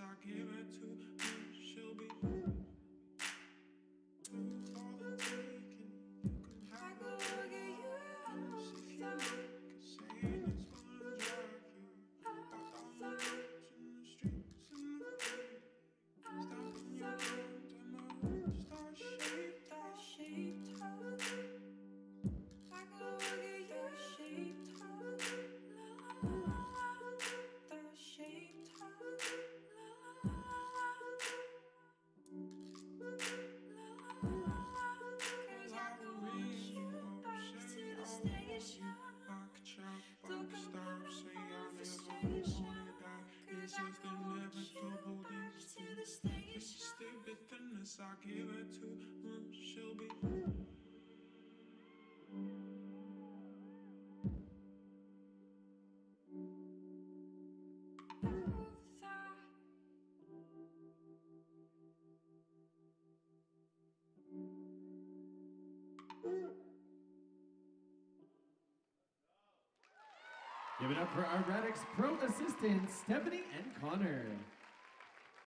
I give it to her. She'll be all the taking. You can have it. If you like, saying it's gonna drive you. Out on the roads and the streets and the rain. In your world and the I give it to her. She'll be Move Give it up for our Radix Pro assistants, Stephanie and Connor.